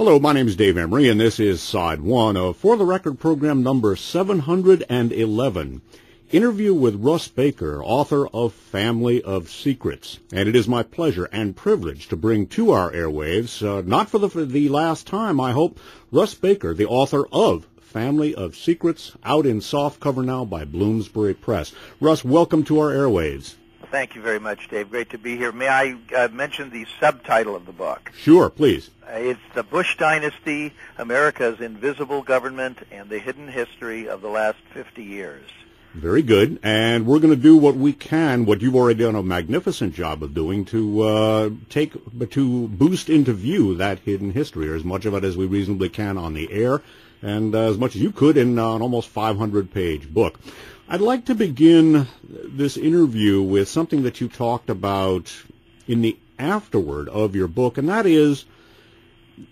Hello, my name is Dave Emory, and this is side one of For the Record program number 711. Interview with Russ Baker, author of Family of Secrets. And it is my pleasure and privilege to bring to our airwaves, uh, not for the, for the last time, I hope, Russ Baker, the author of Family of Secrets, out in soft cover now by Bloomsbury Press. Russ, welcome to our airwaves. Thank you very much, Dave. Great to be here. May I uh, mention the subtitle of the book? Sure, please. Uh, it's The Bush Dynasty, America's Invisible Government, and the Hidden History of the Last 50 Years. Very good. And we're going to do what we can, what you've already done a magnificent job of doing, to uh, take, to boost into view that hidden history, or as much of it as we reasonably can on the air, and uh, as much as you could in uh, an almost 500-page book. I'd like to begin this interview with something that you talked about in the afterword of your book, and that is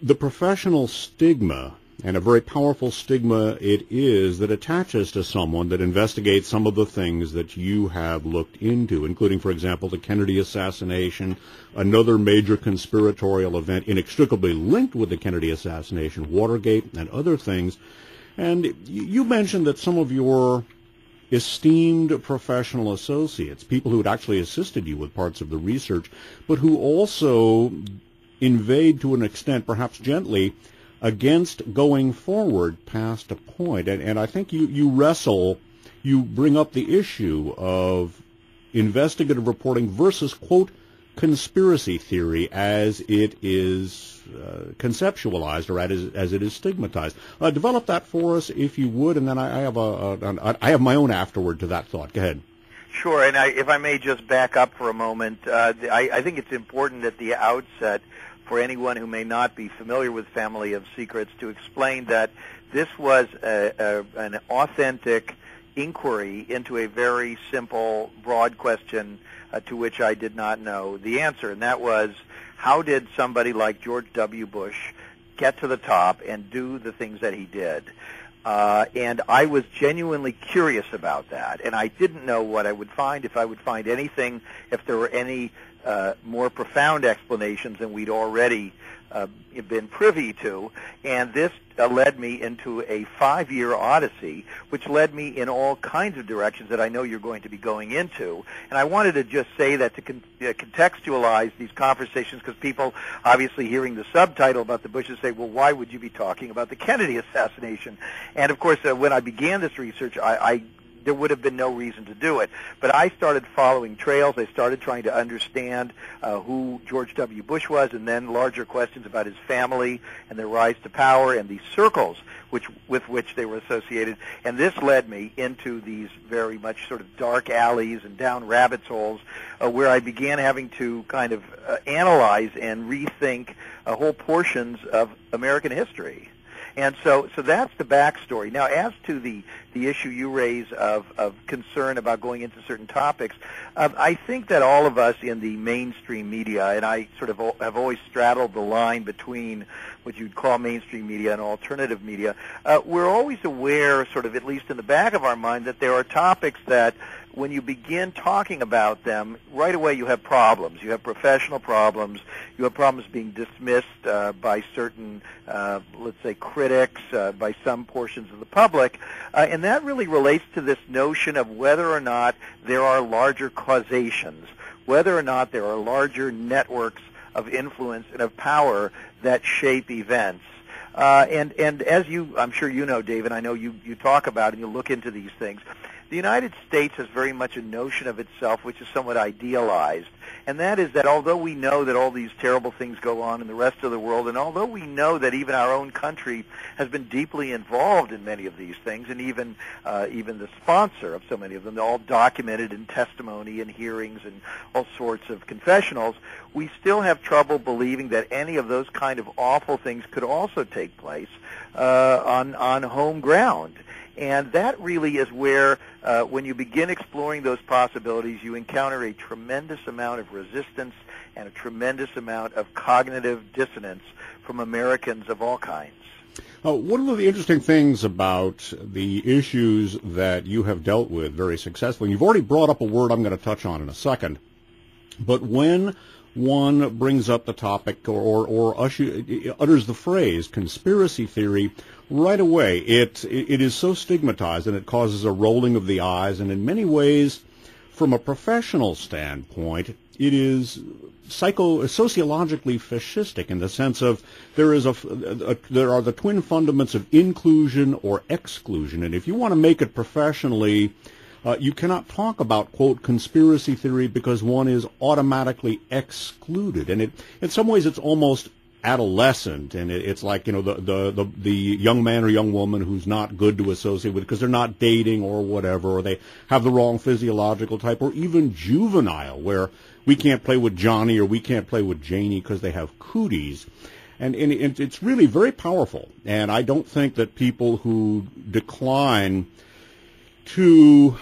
the professional stigma, and a very powerful stigma it is that attaches to someone that investigates some of the things that you have looked into, including, for example, the Kennedy assassination, another major conspiratorial event inextricably linked with the Kennedy assassination, Watergate, and other things. And you mentioned that some of your esteemed professional associates, people who had actually assisted you with parts of the research, but who also invade to an extent, perhaps gently, against going forward past a point. And, and I think you, you wrestle, you bring up the issue of investigative reporting versus, quote, conspiracy theory as it is uh, conceptualized or as, as it is stigmatized. Uh, develop that for us, if you would, and then I, I have a, a, a I have my own afterward to that thought. Go ahead. Sure, and I, if I may just back up for a moment, uh, I, I think it's important at the outset for anyone who may not be familiar with Family of Secrets to explain that this was a, an authentic inquiry into a very simple, broad question uh, to which I did not know the answer, and that was how did somebody like George W. Bush get to the top and do the things that he did? Uh, and I was genuinely curious about that, and I didn't know what I would find, if I would find anything, if there were any uh, more profound explanations than we'd already uh, been privy to. And this uh, led me into a five-year odyssey, which led me in all kinds of directions that I know you're going to be going into. And I wanted to just say that to con- uh, contextualize these conversations, because people obviously hearing the subtitle about the Bushes say, well, why would you be talking about the Kennedy assassination? And of course, uh, when I began this research, I, I there would have been no reason to do it. But I started following trails. I started trying to understand uh, who George W. Bush was, and then larger questions about his family and their rise to power and these circles which with which they were associated. And this led me into these very much sort of dark alleys and down rabbit holes, uh, where I began having to kind of uh, analyze and rethink uh, whole portions of American history. And so, so that's the backstory. Now, as to the, the issue you raise of, of concern about going into certain topics, um, I think that all of us in the mainstream media, and I sort of have always straddled the line between what you'd call mainstream media and alternative media, uh, we're always aware, sort of at least in the back of our mind, that there are topics that when you begin talking about them, right away you have problems. You have professional problems. You have problems being dismissed uh, by certain, uh, let's say, critics, uh, by some portions of the public. Uh, and that really relates to this notion of whether or not there are larger causations, whether or not there are larger networks of influence and of power that shape events. Uh, and and as you, I'm sure you know, David, I know you you talk about and you look into these things. The United States has very much a notion of itself which is somewhat idealized, and that is that although we know that all these terrible things go on in the rest of the world, and although we know that even our own country has been deeply involved in many of these things, and even uh, even the sponsor of so many of them, all documented in testimony and hearings and all sorts of confessionals, we still have trouble believing that any of those kind of awful things could also take place uh, on on home ground. And that really is where, uh, when you begin exploring those possibilities, you encounter a tremendous amount of resistance and a tremendous amount of cognitive dissonance from Americans of all kinds. Uh, one of the interesting things about the issues that you have dealt with very successfully, and you've already brought up a word I'm going to touch on in a second, but when one brings up the topic or, or, or utters the phrase conspiracy theory, right away it, it is so stigmatized and it causes a rolling of the eyes and in many ways, from a professional standpoint, it is psycho sociologically fascistic in the sense of there is a, a, there are the twin fundaments of inclusion or exclusion. And if you want to make it professionally uh, you cannot talk about quote conspiracy theory because one is automatically excluded. And it in some ways it's almost adolescent and it, it's like you know the, the the the young man or young woman who's not good to associate with because they're not dating or whatever or they have the wrong physiological type or even juvenile where we can't play with Johnny or we can't play with Janie because they have cooties. And, and it's really very powerful. And I don't think that people who decline to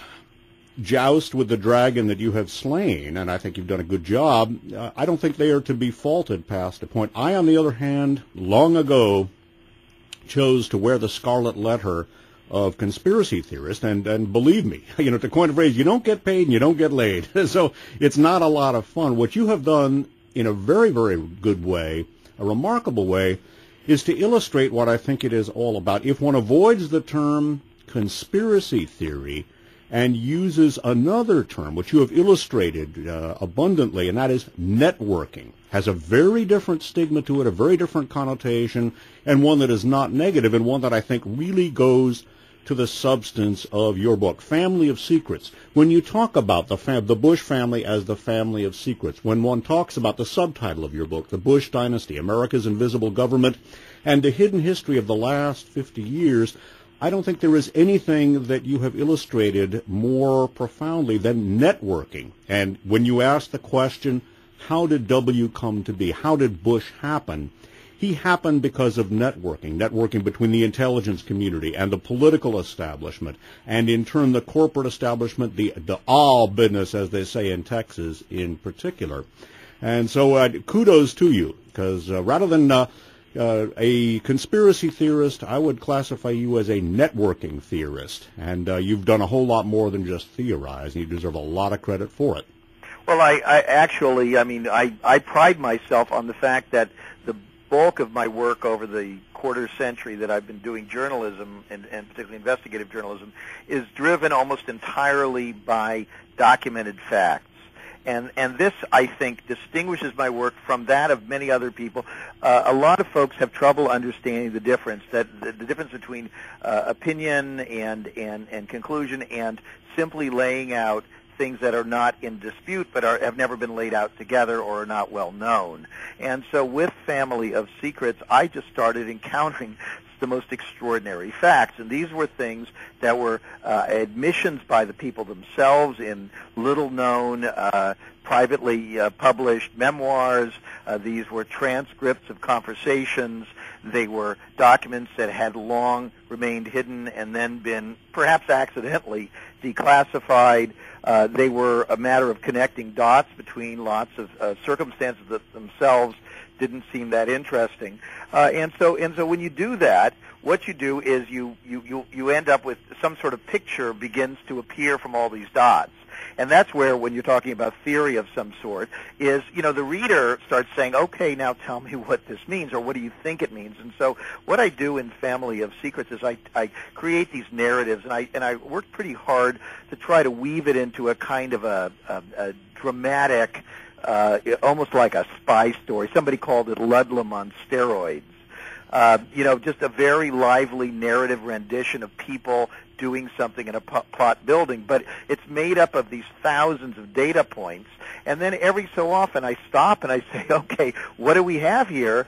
joust with the dragon that you have slain, and I think you've done a good job, uh, I don't think they are to be faulted past a point. I, on the other hand, long ago chose to wear the scarlet letter of conspiracy theorist, and, and believe me, you know, to coin a phrase, you don't get paid and you don't get laid. so it's not a lot of fun. What you have done in a very, very good way, a remarkable way, is to illustrate what I think it is all about. If one avoids the term conspiracy theory and uses another term, which you have illustrated uh, abundantly, and that is networking, has a very different stigma to it, a very different connotation, and one that is not negative, and one that I think really goes to the substance of your book, Family of Secrets. When you talk about the, fam- the Bush family as the family of secrets, when one talks about the subtitle of your book, The Bush Dynasty, America's Invisible Government, and the hidden history of the last 50 years, I don't think there is anything that you have illustrated more profoundly than networking. And when you ask the question, how did W come to be? How did Bush happen? He happened because of networking, networking between the intelligence community and the political establishment, and in turn the corporate establishment, the the all business, as they say in Texas, in particular. And so, uh, kudos to you, because uh, rather than uh, uh, a conspiracy theorist, I would classify you as a networking theorist, and uh, you've done a whole lot more than just theorize, and you deserve a lot of credit for it. Well, I, I actually, I mean, I, I pride myself on the fact that the bulk of my work over the quarter century that I've been doing journalism and, and particularly investigative journalism is driven almost entirely by documented facts. And, and this, I think, distinguishes my work from that of many other people. Uh, a lot of folks have trouble understanding the difference, that the, the difference between uh, opinion and, and, and conclusion and simply laying out things that are not in dispute but are, have never been laid out together or are not well known. And so with Family of Secrets, I just started encountering the most extraordinary facts. And these were things that were uh, admissions by the people themselves in little known, uh, privately uh, published memoirs. Uh, these were transcripts of conversations. They were documents that had long remained hidden and then been perhaps accidentally declassified. Uh, they were a matter of connecting dots between lots of uh, circumstances that themselves didn't seem that interesting. Uh, and so and so when you do that, what you do is you, you, you, you end up with some sort of picture begins to appear from all these dots. And that's where, when you're talking about theory of some sort, is, you know, the reader starts saying, okay, now tell me what this means, or what do you think it means? And so what I do in Family of Secrets is I, I create these narratives, and I, and I work pretty hard to try to weave it into a kind of a, a, a dramatic, uh, almost like a spy story. Somebody called it Ludlum on steroids. Uh, you know, just a very lively narrative rendition of people doing something in a plot building, but it's made up of these thousands of data points. And then every so often I stop and I say, okay, what do we have here?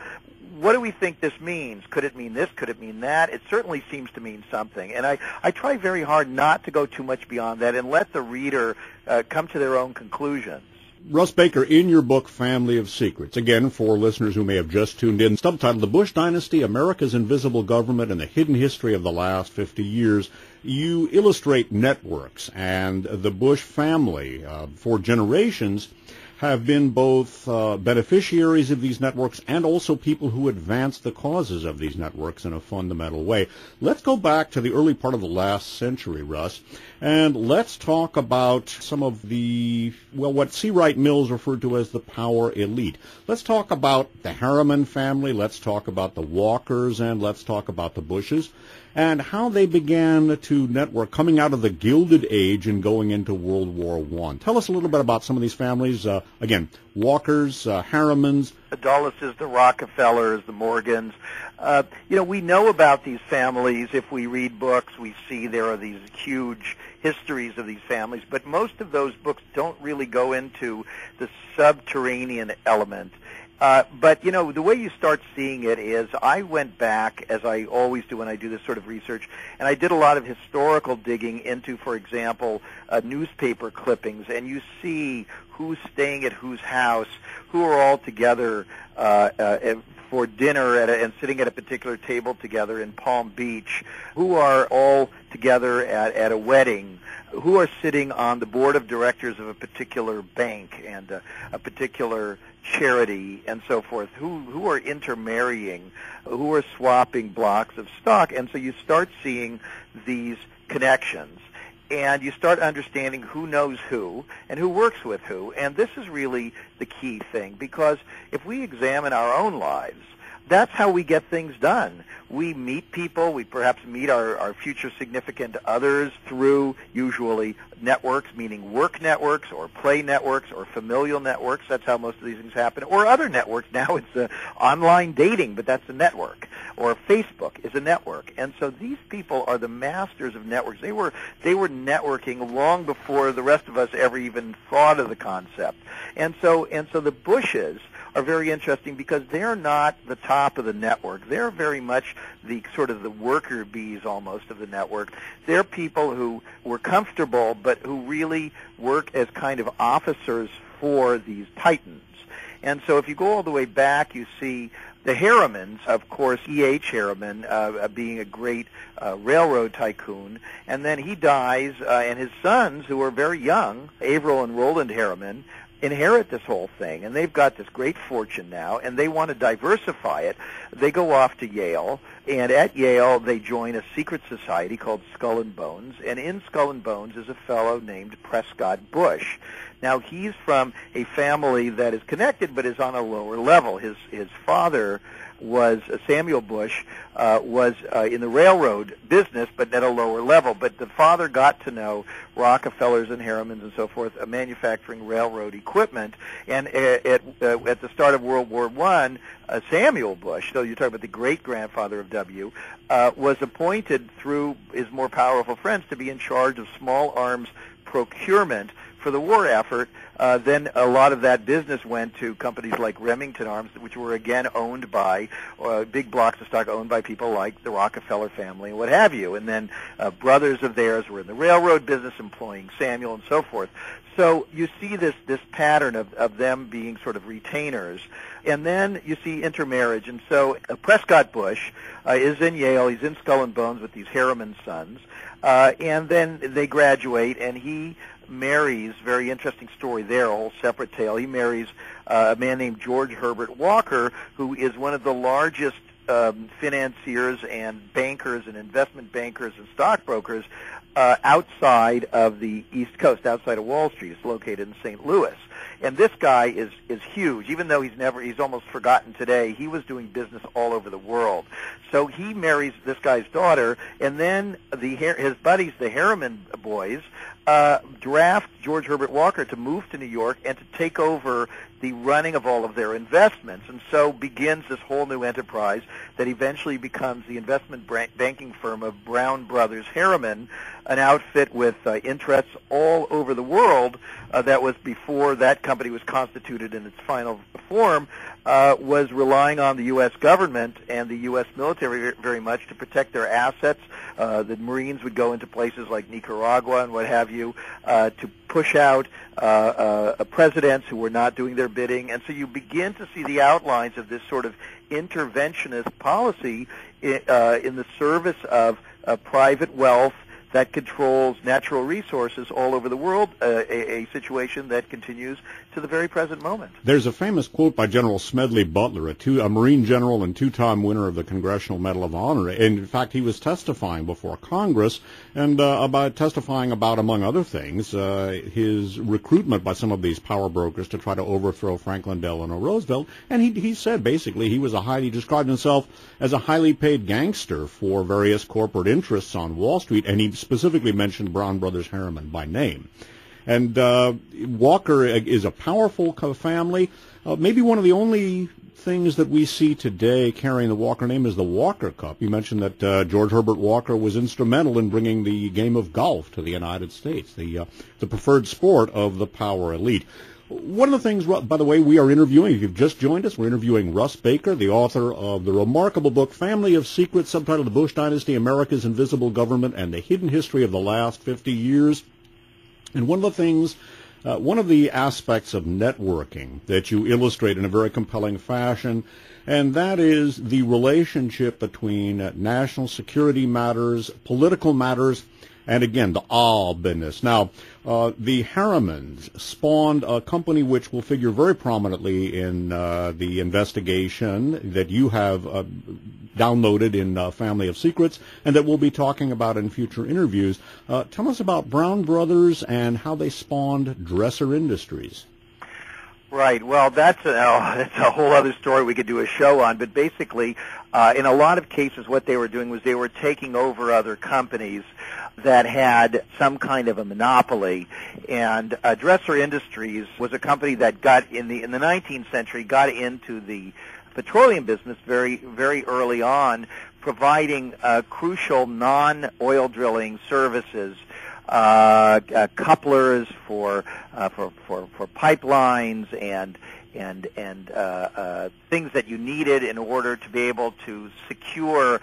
What do we think this means? Could it mean this? Could it mean that? It certainly seems to mean something. And I, I try very hard not to go too much beyond that and let the reader uh, come to their own conclusions. Russ Baker, in your book, Family of Secrets, again, for listeners who may have just tuned in, subtitled The Bush Dynasty, America's Invisible Government and the Hidden History of the Last 50 Years, you illustrate networks and the Bush family uh, for generations have been both uh, beneficiaries of these networks and also people who advance the causes of these networks in a fundamental way. Let's go back to the early part of the last century, Russ, and let's talk about some of the, well, what C. Wright Mills referred to as the power elite. Let's talk about the Harriman family, let's talk about the Walkers, and let's talk about the Bushes and how they began to network coming out of the Gilded Age and going into World War One. Tell us a little bit about some of these families. Uh, again, Walkers, uh, Harrimans. The Dulleses, the Rockefellers, the Morgans. Uh, you know, we know about these families. If we read books, we see there are these huge histories of these families, but most of those books don't really go into the subterranean element uh, but you know the way you start seeing it is I went back as I always do when I do this sort of research, and I did a lot of historical digging into, for example, uh, newspaper clippings, and you see who's staying at whose house, who are all together uh, uh, for dinner a, and sitting at a particular table together in Palm Beach, who are all together at, at a wedding, who are sitting on the board of directors of a particular bank and uh, a particular charity and so forth, who who are intermarrying, who are swapping blocks of stock, and so you start seeing these connections and you start understanding who knows who and who works with who. And this is really the key thing because if we examine our own lives, that's how we get things done. We meet people, we perhaps meet our, our future significant others through usually networks, meaning work networks or play networks or familial networks. That's how most of these things happen. Or other networks. Now it's uh, online dating, but that's a network. Or Facebook is a network. And so these people are the masters of networks. They were, they were networking long before the rest of us ever even thought of the concept. And so, and so the Bushes are very interesting because they're not the top of the network. They're very much the sort of the worker bees almost of the network. They're people who were comfortable but who really work as kind of officers for these titans. And so if you go all the way back, you see the Harrimans, of course, E.H. Harriman uh, being a great uh, railroad tycoon, and then he dies, uh, and his sons, who are very young, Averell and Roland Harriman, inherit this whole thing and they've got this great fortune now and they want to diversify it they go off to yale and at yale they join a secret society called skull and bones and in skull and bones is a fellow named prescott bush. Now he's from a family that is connected but is on a lower level. His his father was uh, Samuel Bush uh, was uh, in the railroad business, but at a lower level. But the father got to know Rockefellers and Harrimans and so forth, uh, manufacturing railroad equipment. And at at, uh, at the start of World War One, uh, Samuel Bush, so you're talking about the great grandfather of W, uh, was appointed through his more powerful friends to be in charge of small arms procurement for the war effort, uh, then a lot of that business went to companies like Remington Arms, which were again owned by uh, big blocks of stock owned by people like the Rockefeller family and what have you. And then uh, brothers of theirs were in the railroad business, employing Samuel and so forth. So you see this this pattern of, of them being sort of retainers, and then you see intermarriage. And so uh, Prescott Bush uh, is in Yale. He's in Skull and Bones with these Harriman sons, uh, and then they graduate, and he marries, very interesting story there, a whole separate tale. He marries uh, a man named George Herbert Walker, who is one of the largest um, financiers and bankers and investment bankers and stockbrokers uh, outside of the East Coast, outside of Wall Street. It's located in St. Louis. And this guy is is huge. Even though he's never he's almost forgotten today, he was doing business all over the world. So he marries this guy's daughter, and then the his buddies, the Harriman boys, uh, draft George Herbert Walker to move to New York and to take over the running of all of their investments. And so begins this whole new enterprise that eventually becomes the investment banking firm of Brown Brothers Harriman, an outfit with uh, interests all over the world uh, that was before that company was constituted in its final form, uh, was relying on the U.S. government and the U.S. military very much to protect their assets. Uh, the Marines would go into places like Nicaragua and what have you uh, to push out uh, uh, presidents who were not doing their bidding. And so you begin to see the outlines of this sort of interventionist policy in, uh, in the service of uh, private wealth that controls natural resources all over the world, uh, a, a situation that continues to the very present moment. There's a famous quote by General Smedley Butler, a, two, a Marine general and two-time winner of the Congressional Medal of Honor. And in fact, he was testifying before Congress and uh, about testifying about, among other things, uh, his recruitment by some of these power brokers to try to overthrow Franklin Delano Roosevelt. And he, he said basically he was a highly described himself as a highly paid gangster for various corporate interests on Wall Street, and he specifically mentioned Brown Brothers Harriman by name. And uh, Walker is a powerful family. Uh, maybe one of the only things that we see today carrying the Walker name is the Walker Cup. You mentioned that uh, George Herbert Walker was instrumental in bringing the game of golf to the United States, the uh, the preferred sport of the power elite. One of the things, by the way, we are interviewing, if you've just joined us, we're interviewing Russ Baker, the author of the remarkable book, Family of Secrets, subtitled The Bush Dynasty, America's Invisible Government and the Hidden History of the Last 50 Years. And one of the things, uh, one of the aspects of networking that you illustrate in a very compelling fashion, and that is the relationship between uh, national security matters, political matters, and again, the all business. Now, uh, the Harrimans spawned a company which will figure very prominently in uh, the investigation that you have uh, downloaded in uh, Family of Secrets and that we'll be talking about in future interviews. Uh, tell us about Brown Brothers and how they spawned Dresser Industries. Right. Well, that's a, that's a whole other story we could do a show on. But basically, uh, in a lot of cases, what they were doing was they were taking over other companies that had some kind of a monopoly. And uh, Dresser Industries was a company that got in the in the 19th century got into the petroleum business very, very early on, providing uh, crucial non-oil drilling services, uh, uh, couplers for, uh, for, for, for pipelines and, and, and uh, uh, things that you needed in order to be able to secure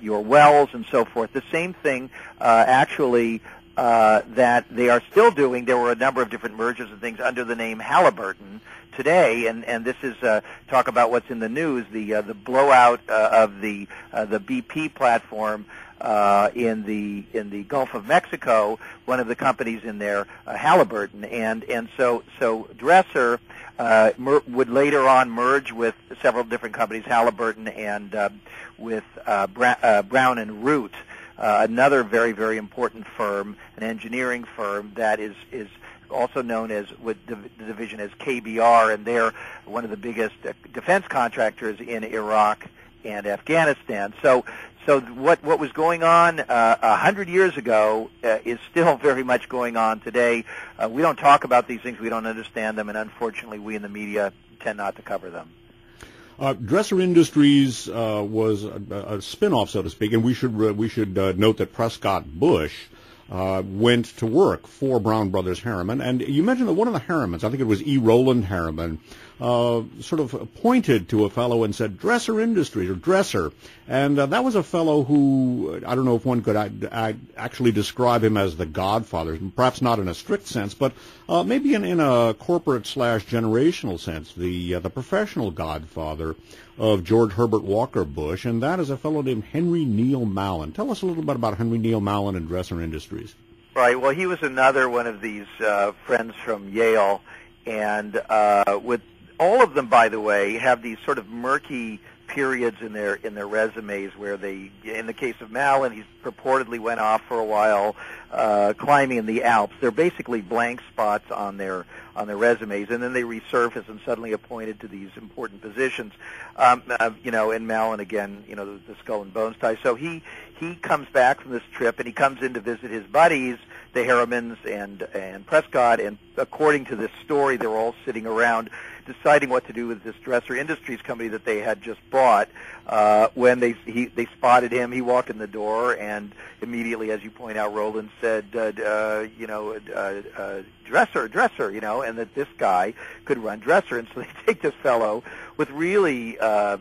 your wells and so forth. The same thing actually uh, that they are still doing. There were a number of different mergers and things under the name Halliburton today, and and this is uh, talk about what's in the news. The uh, the blowout uh, of the uh, the BP platform. Uh, in the in the Gulf of Mexico, one of the companies in there, uh, Halliburton, and and so so Dresser uh, mer- would later on merge with several different companies, Halliburton and uh, with uh, Bra- uh, Brown and Root, uh, another very very important firm, an engineering firm that is is also known as with the, division as KBR, and they're one of the biggest uh, defense contractors in Iraq and Afghanistan. So, so what what was going on uh, a uh, hundred years ago uh, is still very much going on today. Uh, we don't talk about these things, we don't understand them, and unfortunately, we in the media tend not to cover them. Uh, Dresser Industries uh, was a, a spin-off, so to speak, and we should we should note that Prescott Bush uh, went to work for Brown Brothers Harriman. And you mentioned that one of the Harrimans, I think it was E. Roland Harriman, uh, sort of pointed to a fellow and said, Dresser Industries, or Dresser. And uh, that was a fellow who, I don't know if one could I, I actually describe him as the godfather, perhaps not in a strict sense, but uh, maybe in, in a corporate slash generational sense, the, uh, the professional godfather of George Herbert Walker Bush, and that is a fellow named Henry Neil Mallon. Tell us a little bit about Henry Neil Mallon and Dresser Industries. Right. Well, he was another one of these uh, friends from Yale, and uh, with all of them, by the way, have these sort of murky periods in their in their resumes where they, in the case of Mallon, he purportedly went off for a while uh, climbing in the Alps. They're basically blank spots on their on their resumes, and then they resurface and suddenly appointed to these important positions. Um, uh, you know, in Mallon again, you know, the, the skull and bones tie. So he he comes back from this trip and he comes in to visit his buddies, the Harrimans and and Prescott, and according to this story, they're all sitting around deciding what to do with this Dresser Industries company that they had just bought. Uh, when they he, they spotted him, he walked in the door and immediately, as you point out, Roland said, uh, uh, you know, uh, uh, Dresser, Dresser, you know, and that this guy could run Dresser, and so they take this fellow with really. Uh,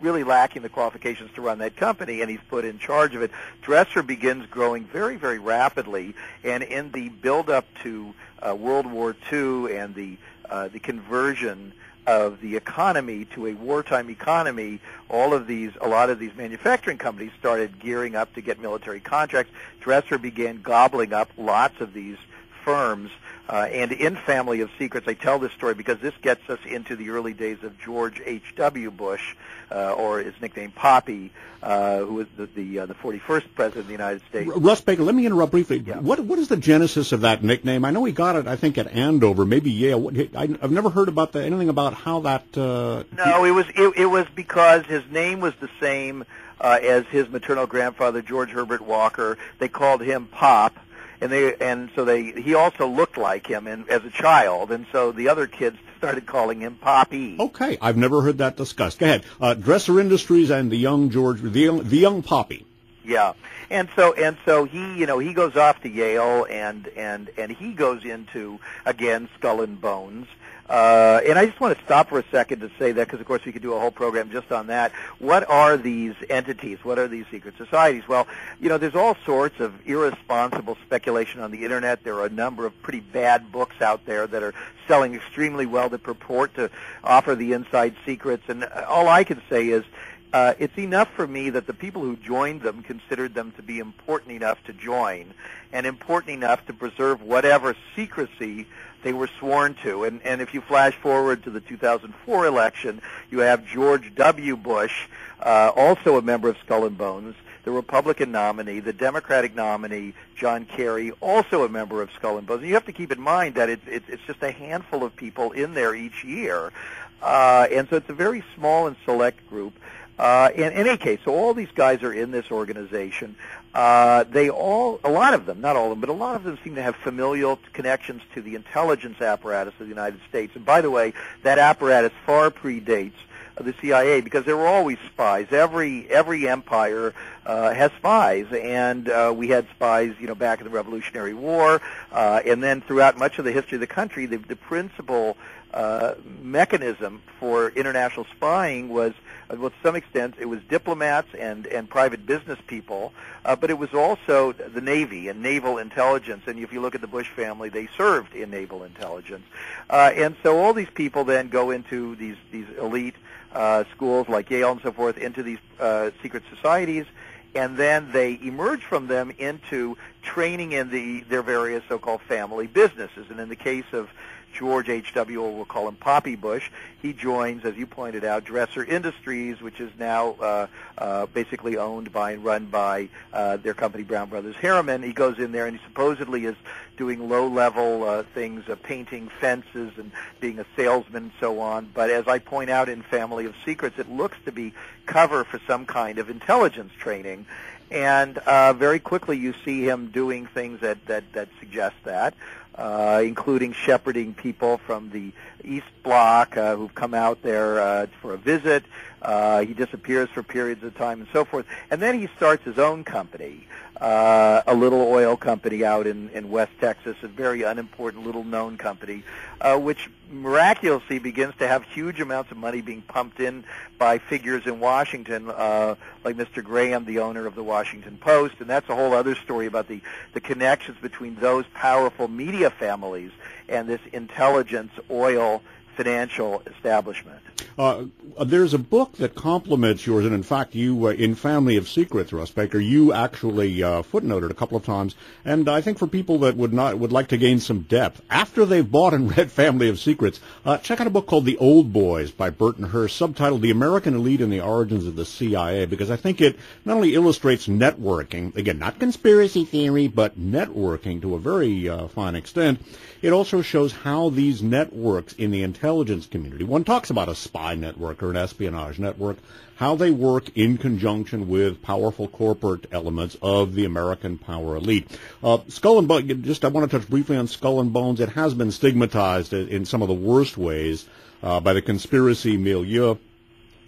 really lacking the qualifications to run that company, and he's put in charge of it. Dresser begins growing very, very rapidly, and in the build-up to uh, World War II and the uh, the conversion of the economy to a wartime economy, all of these, a lot of these manufacturing companies started gearing up to get military contracts. Dresser began gobbling up lots of these firms. Uh, and in Family of Secrets, I tell this story because this gets us into the early days of George H.W. Bush, uh, or his nickname Poppy, uh, who was the the, uh, the 41st president of the United States. Russ Baker, let me interrupt briefly. Yeah. What what is the genesis of that nickname? I know he got it, I think, at Andover, maybe Yale. I, I've never heard about the, anything about how that. Uh, No, it was it, it was because his name was the same uh, as his maternal grandfather George Herbert Walker. They called him Pop, and they and so they he also looked like him and as a child, and so the other kids started calling him Poppy. Okay, I've never heard that discussed. Go ahead. Uh, Dresser Industries and the young George, the young, the young Poppy. Yeah, and so and so he, you know, he goes off to Yale, and and and he goes into again Skull and Bones. Uh, and I just want to stop for a second to say that because, of course, we could do a whole program just on that. What are these entities? What are these secret societies? Well, you know, there's all sorts of irresponsible speculation on the internet. There are a number of pretty bad books out there that are selling extremely well that purport to offer the inside secrets. And all I can say is uh, it's enough for me that the people who joined them considered them to be important enough to join and important enough to preserve whatever secrecy they were sworn to. And, and if you flash forward to the 2004 election, you have George W. Bush, uh, also a member of Skull and Bones, the Republican nominee, the Democratic nominee, John Kerry, also a member of Skull and Bones. And you have to keep in mind that it's, it's, it's just a handful of people in there each year. Uh, and so it's a very small and select group. Uh, in, in any case, so all these guys are in this organization. Uh, they all, a lot of them, not all of them, but a lot of them seem to have familial connections to the intelligence apparatus of the United States. And by the way, that apparatus far predates the CIA because there were always spies. Every every empire uh, has spies, and uh, we had spies, you know, back in the Revolutionary War, uh, and then throughout much of the history of the country, the, the principal uh, mechanism for international spying was, well, to some extent, it was diplomats and, and private business people, uh, but it was also the Navy and naval intelligence. And if you look at the Bush family, they served in naval intelligence. Uh, and so all these people then go into these, these elite uh, schools like Yale and so forth, into these uh, secret societies, and then they emerge from them into training in the their various so-called family businesses. And in the case of George H.W., we'll call him Poppy Bush, he joins, as you pointed out, Dresser Industries, which is now uh, uh, basically owned by and run by uh, their company, Brown Brothers Harriman. He goes in there and he supposedly is doing low-level uh, things, uh, painting fences and being a salesman and so on. But as I point out in Family of Secrets, it looks to be cover for some kind of intelligence training. And uh, very quickly you see him doing things that, that, that suggest that uh, including shepherding people from the East Bloc uh, who've come out there uh, for a visit. Uh, he disappears for periods of time and so forth. And then he starts his own company, uh, a little oil company out in, in West Texas, a very unimportant little known company, uh, which miraculously begins to have huge amounts of money being pumped in by figures in Washington, uh, like Mr. Graham, the owner of the Washington Post. And that's a whole other story about the, the connections between those powerful media families and this intelligence oil financial establishment. Uh, there's a book that complements yours, and in fact, you, uh, in Family of Secrets, Russ Baker, you actually uh, footnoted a couple of times. And I think for people that would not would like to gain some depth after they've bought and read Family of Secrets, uh, check out a book called The Old Boys by Burton Hersh, subtitled "The American Elite and the Origins of the CIA," because I think it not only illustrates networking, again, not conspiracy theory, but networking to a very uh, fine extent. It also shows how these networks in the intelligence community, one talks about a spy network or an espionage network, how they work in conjunction with powerful corporate elements of the American power elite. Uh, Skull and Bones, just I want to touch briefly on Skull and Bones. It has been stigmatized in some of the worst ways uh, by the conspiracy milieu.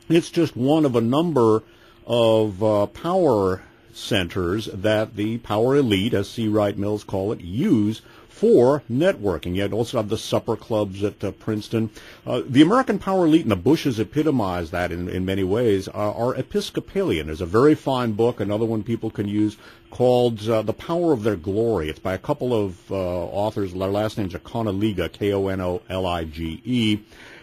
It's just one of a number of uh, power centers that the power elite, as C. Wright Mills call it, use for networking. You also have the supper clubs at uh, Princeton. Uh, the American power elite and the Bushes epitomize that in, in many ways, uh, are Episcopalian. There's a very fine book, another one people can use, called uh, The Power of Their Glory. It's by a couple of uh, authors. Their last names are Konolige, K-O-N-O-L-I-G-E.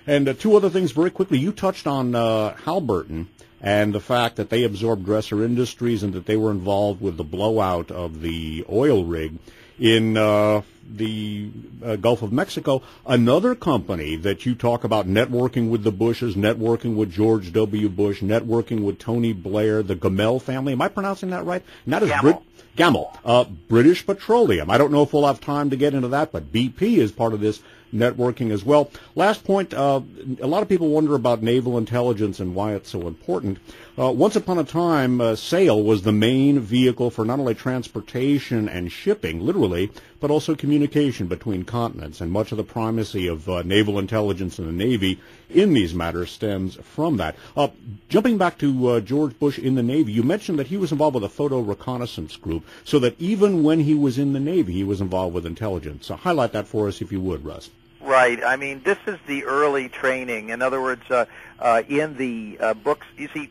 And uh, two other things very quickly. You touched on Halliburton and the fact that they absorbed Dresser Industries and that they were involved with the blowout of the oil rig in uh, the uh, Gulf of Mexico. Another company that you talk about networking with the Bushes, networking with George W. Bush, networking with Tony Blair, the Gammell family. Am I pronouncing that right? That is Brit- Gammell, uh, British Petroleum. I don't know if we'll have time to get into that, but BP is part of this networking as well. Last point, uh, a lot of people wonder about naval intelligence and why it's so important. Uh, once upon a time, uh, sail was the main vehicle for not only transportation and shipping, literally, but also communication between continents. And much of the primacy of uh, naval intelligence and the Navy in these matters stems from that. Uh, jumping back to uh, George Bush in the Navy, you mentioned that he was involved with a photo reconnaissance group, so that even when he was in the Navy, he was involved with intelligence. So highlight that for us, if you would, Russ. Right. I mean, this is the early training. In other words, uh, uh, in the uh, books, you see,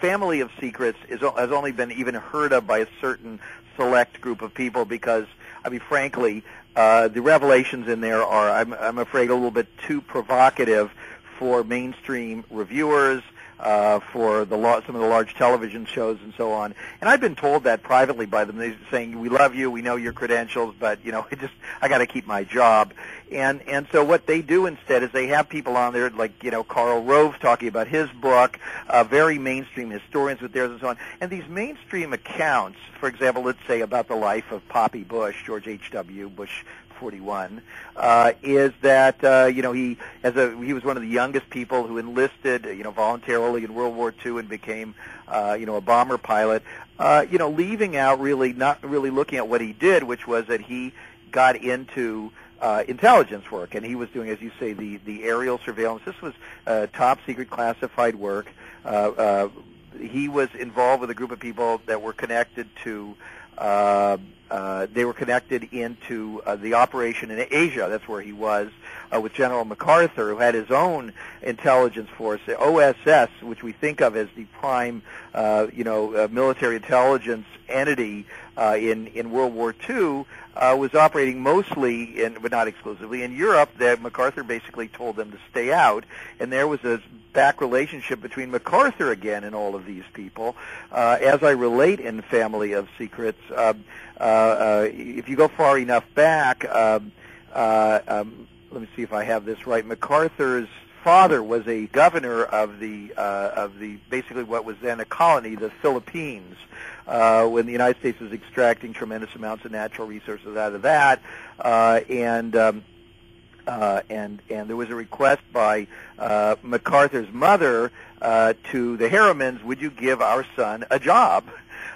Family of Secrets is, has only been even heard of by a certain select group of people because, I mean, frankly, uh, the revelations in there are, I'm, I'm afraid, a little bit too provocative for mainstream reviewers uh, for the some of the large television shows and so on. And I've been told that privately by them. They're saying, "We love you, we know your credentials, but you know, it just I got to keep my job." And and so what they do instead is they have people on there like you know Karl Rove talking about his book, uh, very mainstream historians with theirs and so on. And these mainstream accounts, for example, let's say about the life of Poppy Bush, George H. W. Bush 41 uh, is that uh, you know he as a he was one of the youngest people who enlisted you know voluntarily in World War II and became uh, you know a bomber pilot. Uh, you know, leaving out really not really looking at what he did, which was that he got into uh, intelligence work, and he was doing, as you say, the the aerial surveillance. This was uh, top secret classified work. Uh, uh, he was involved with a group of people that were connected to they were connected into uh, the operation in Asia. That's where he was uh, with General MacArthur, who had his own intelligence force, the OSS, which we think of as the prime, uh, you know, uh, military intelligence entity uh, in in World War II uh, was operating mostly, in, but not exclusively, in Europe. That MacArthur basically told them to stay out, and there was a back relationship between MacArthur again and all of these people. Uh, as I relate in Family of Secrets, uh, uh, uh, if you go far enough back, uh, uh, um, let me see if I have this right. MacArthur's father was a governor of the uh, of the basically what was then a colony, the Philippines, uh, when the United States was extracting tremendous amounts of natural resources out of that, uh, and um, uh, and and there was a request by uh, MacArthur's mother uh, to the Harrimans, would you give our son a job?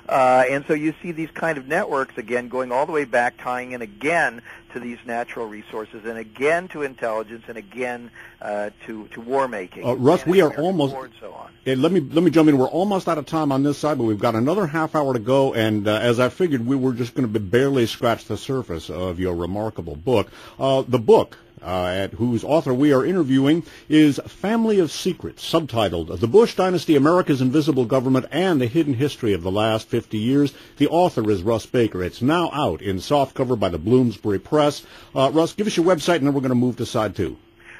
Uh, and so you see these kind of networks again going all the way back, tying in again to these natural resources, and again to intelligence, and again uh, to to war making. Uh, Russ, we are almost. So let me let me jump in. We're almost out of time on this side, but we've got another half hour to go. And uh, as I figured, we were just going to barely scratch the surface of your remarkable book. Uh, the book uh, at whose author we are interviewing is Family of Secrets, subtitled The Bush Dynasty, America's Invisible Government, and the Hidden History of the Last 50 Years. The author is Russ Baker. It's now out in softcover by the Bloomsbury Press. Uh, Russ, give us your website, and then we're going to move to side two.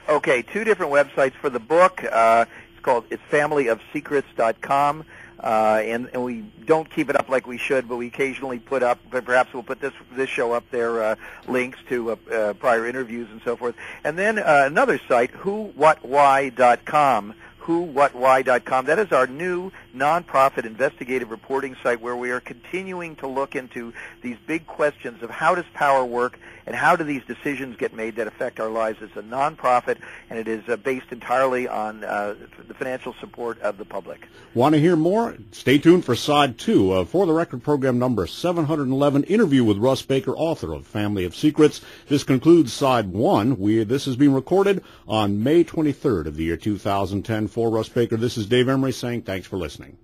Okay, two different websites for the book. Uh, it's called it's familyofsecrets.com. Uh, and, and we don't keep it up like we should, but we occasionally put up, but perhaps we'll put this this show up there, uh, links to uh, uh, prior interviews and so forth. And then uh, another site, whowhatwhy.com, whowhatwhy.com. That is our new nonprofit investigative reporting site where we are continuing to look into these big questions of how does power work and how do these decisions get made that affect our lives. as a nonprofit and it is uh, based entirely on uh, the financial support of the public. Want to hear more? Stay tuned for side two of For the Record program number 711, interview with Russ Baker, author of Family of Secrets. This concludes side one. We, this is being recorded on May 23rd of the year 2010 for Russ Baker. This is Dave Emory saying thanks for listening.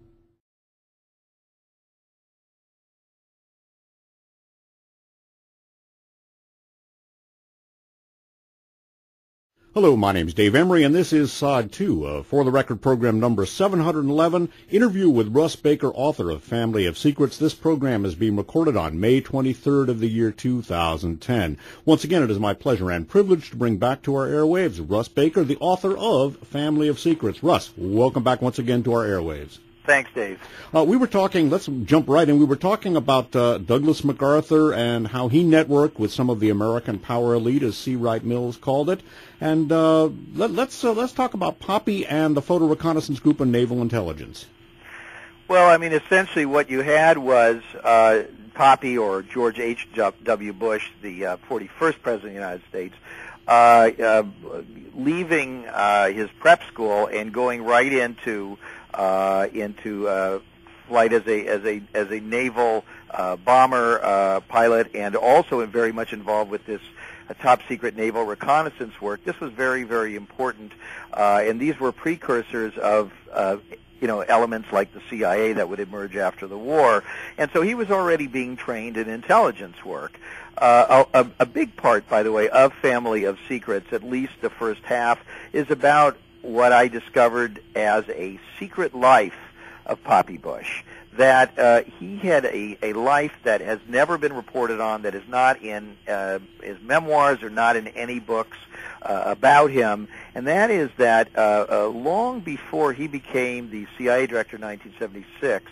Hello, my name is Dave Emory, and this is Side 2 of For the Record program number 711, interview with Russ Baker, author of Family of Secrets. This program is being recorded on May 23rd of the year 2010. Once again, it is my pleasure and privilege to bring back to our airwaves Russ Baker, the author of Family of Secrets. Russ, welcome back once again to our airwaves. Thanks, Dave. Uh, we were talking, let's jump right in. We were talking about uh, Douglas MacArthur and how he networked with some of the American power elite, as C. Wright Mills called it. And uh, let, let's, uh, let's talk about Poppy and the Photo Reconnaissance Group and Naval Intelligence. Well, I mean, essentially what you had was uh, Poppy or George H. W. Bush, the uh, 41st President of the United States, uh, uh, leaving uh, his prep school and going right into uh, into uh, flight as a as a as a naval uh, bomber uh, pilot, and also very much involved with this uh, top secret naval reconnaissance work. This was very very important, uh, and these were precursors of. Uh, you know, elements like the CIA that would emerge after the war. And so he was already being trained in intelligence work. Uh, a, a big part, by the way, of Family of Secrets, at least the first half, is about what I discovered as a secret life of Poppy Bush. That uh, he had a, a life that has never been reported on, that is not in uh, his memoirs or not in any books uh, about him, and that is that uh, uh, long before he became the CIA director in 1976,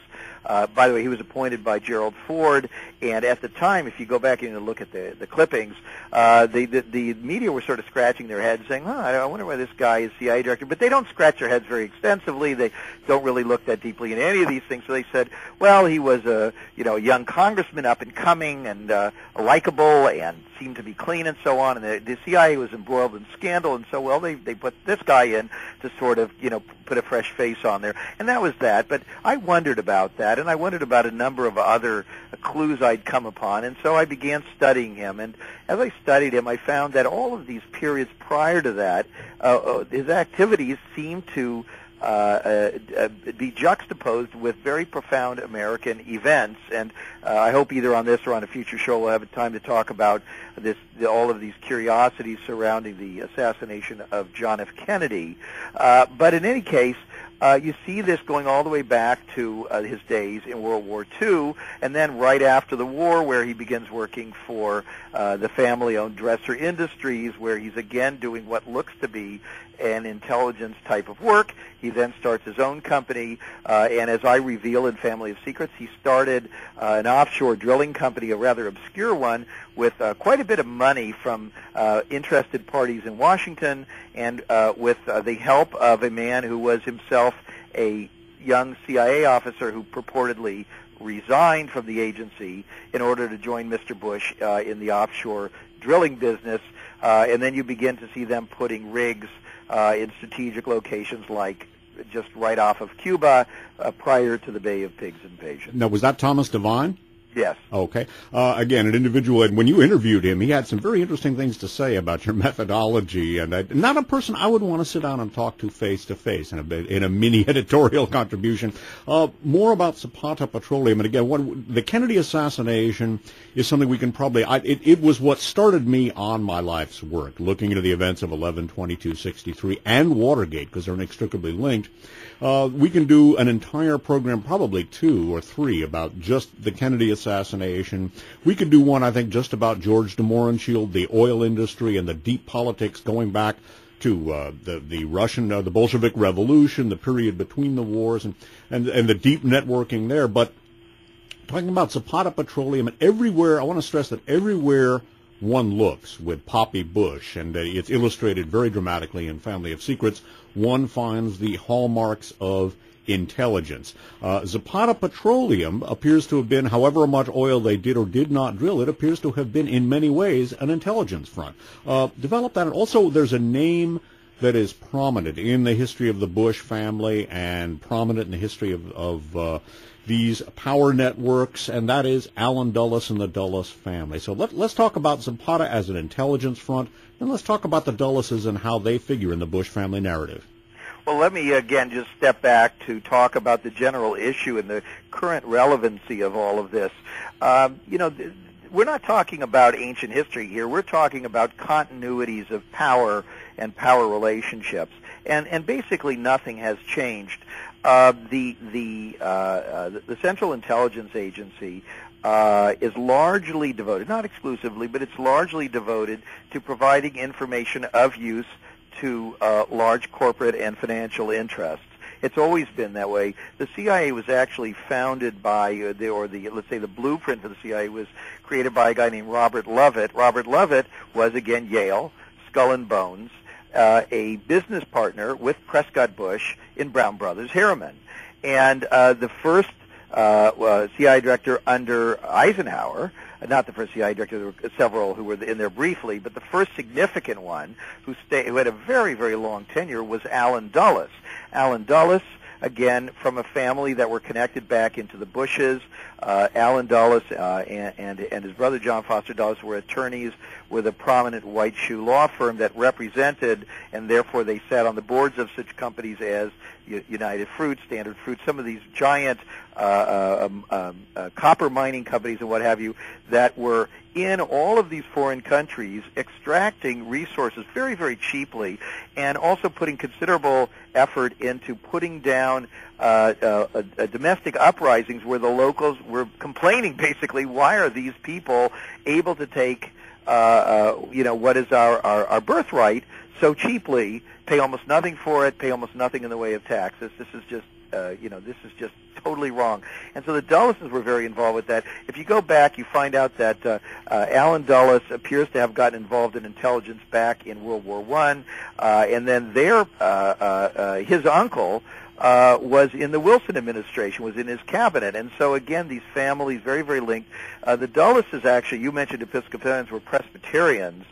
uh, by the way, he was appointed by Gerald Ford, and at the time, if you go back and look at the, the clippings, uh, the, the, the media were sort of scratching their heads saying, oh, I wonder why this guy is CIA director. But they don't scratch their heads very extensively. They don't really look that deeply into any of these things. So they said, well, he was a, you know, a young congressman up and coming and uh, likable and seemed to be clean and so on. And the, the CIA was embroiled in scandal, and so, well, they, they put this guy in to sort of, you know, put a fresh face on there. And that was that. But I wondered about that, and I wondered about a number of other clues I'd come upon. And so I began studying him. And as I studied him, I found that all of these periods prior to that, uh, uh his activities seemed to uh, uh, uh, be juxtaposed with very profound American events. And uh, I hope either on this or on a future show we'll have time to talk about this, the, all of these curiosities surrounding the assassination of John F. Kennedy. But in any case, uh, you see this going all the way back to uh, his days in World War II, and then right after the war, where he begins working for uh, the family-owned Dresser Industries, where he's again doing what looks to be an intelligence type of work. He then starts his own company, uh, and as I reveal in Family of Secrets, he started uh, an offshore drilling company, a rather obscure one, with uh, quite a bit of money from uh, interested parties in Washington, and uh, with uh, the help of a man who was himself a young CIA officer who purportedly resigned from the agency in order to join Mr. Bush uh, in the offshore drilling business. Uh, and then you begin to see them putting rigs uh, in strategic locations like just right off of Cuba uh, prior to the Bay of Pigs invasion. Now, was that Thomas Devine? Yes. Okay. Uh, again, an individual, and when you interviewed him, he had some very interesting things to say about your methodology, and I, not a person I would want to sit down and talk to face to face in a in a mini editorial contribution. Uh, more about Zapata Petroleum, and again, what the Kennedy assassination is something we can probably. I, it, it was what started me on my life's work, looking into the events of 11 22 63 and Watergate because they're inextricably linked. Uh, we can do an entire program, probably two or three, about just the Kennedy assassination. We could do one, I think, just about George de Mohrenschildt, the oil industry, and the deep politics going back to uh, the the Russian uh, the Bolshevik Revolution, the period between the wars, and, and and the deep networking there. But talking about Zapata Petroleum, and everywhere, I want to stress that everywhere one looks with Poppy Bush, and uh, it's illustrated very dramatically in Family of Secrets one finds the hallmarks of intelligence. Uh, Zapata Petroleum appears to have been, however much oil they did or did not drill, it appears to have been in many ways an intelligence front. Uh, develop that. And also, there's a name that is prominent in the history of the Bush family and prominent in the history of, of uh, these power networks, and that is Allen Dulles and the Dulles family. So let, us talk about Zapata as an intelligence front, and let's talk about the Dulleses and how they figure in the Bush family narrative. Well, let me again just step back to talk about the general issue and the current relevancy of all of this. Um, you know, we're not talking about ancient history here. We're talking about continuities of power and power relationships, and and basically nothing has changed. Uh, the the, uh, uh, the Central Intelligence Agency uh, is largely devoted, not exclusively, but it's largely devoted to providing information of use to uh, large corporate and financial interests. It's always been that way. The CIA was actually founded by, uh, the, or the let's say the blueprint for the CIA was created by a guy named Robert Lovett. Robert Lovett was again Yale, Skull and Bones, uh, a business partner with Prescott Bush in Brown Brothers Harriman, and uh, the first uh, uh, CIA director under Eisenhower not the first CIA director. There were several who were in there briefly, but the first significant one who, stay, who had a very, very long tenure was Allen Dulles. Allen Dulles again from a family that were connected back into the Bushes. Uh, Allen Dulles uh, and, and, and his brother John Foster Dulles were attorneys with a prominent white shoe law firm that represented, and therefore they sat on the boards of such companies as United Fruit, Standard Fruit, some of these giant uh, uh, um, um, uh, copper mining companies and what have you that were in all of these foreign countries extracting resources very, very cheaply and also putting considerable effort into putting down uh, uh, uh, domestic uprisings where the locals were complaining basically, why are these people able to take uh, uh, you know, what is our, our, our birthright so cheaply, pay almost nothing for it, pay almost nothing in the way of taxes. This is just uh, you know, this is just totally wrong. And so the Dulleses were very involved with that. If you go back, you find out that uh, uh, Allen Dulles appears to have gotten involved in intelligence back in World War One, uh, and then their uh, uh, uh, his uncle. Uh, was in the Wilson administration, was in his cabinet, and so again, these families very, very linked. Uh, the Dulleses, actually, you mentioned Episcopalians were Presbyterians,